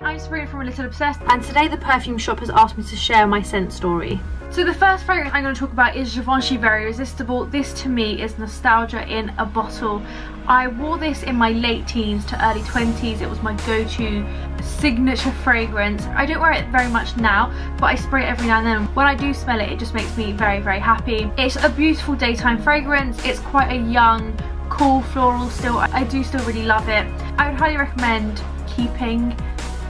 I'm Sabrina from A Little Obsessed and today the perfume shop has asked me to share my scent story. So the first fragrance I'm going to talk about is Givenchy Very Irresistible. This to me is nostalgia in a bottle. I wore this in my late teens to early 20s. It was my go-to signature fragrance. I don't wear it very much now, but I spray it every now and then. When I do smell it, it just makes me very, very happy. It's a beautiful daytime fragrance. It's quite a young, cool floral still. I do still really love it. I would highly recommend keeping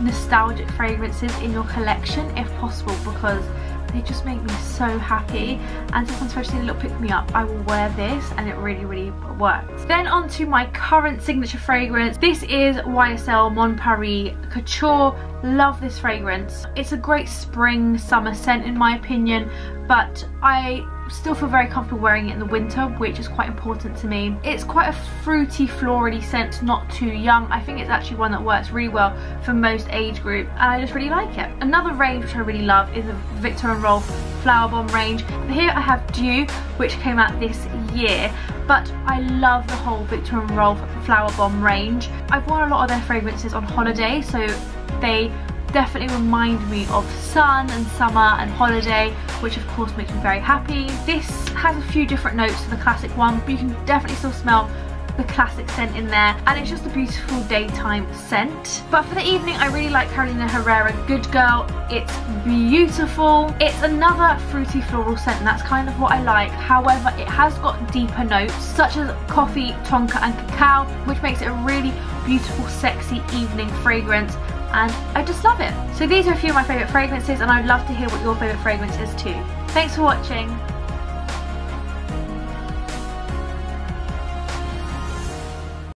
nostalgic fragrances in your collection if possible because they just make me so happy and especially a little pick me up I will wear this and it really really works. Then on to my current signature fragrance. This is YSL Mon Paris Couture. Love this fragrance. It's a great spring summer scent in my opinion but I still feel very comfortable wearing it in the winter which is quite important to me. It's quite a fruity florally scent not too young. I think it's actually one that works really well for most age group and I just really like it. Another range which I really love is the Viktor and Rolf Flower Bomb range. Here I have Dew which came out this year but I love the whole Viktor and Rolf Flower Bomb range. I've worn a lot of their fragrances on holiday so they definitely remind me of sun and summer and holiday which of course makes me very happy. This has a few different notes to the classic one but you can definitely still smell the classic scent in there and it's just a beautiful daytime scent. But for the evening I really like Carolina Herrera Good Girl. It's beautiful. It's another fruity floral scent and that's kind of what I like. However it has got deeper notes such as coffee, tonka and cacao which makes it a really beautiful sexy evening fragrance and I just love it. So these are a few of my favourite fragrances and I'd love to hear what your favourite fragrance is too. Thanks for watching.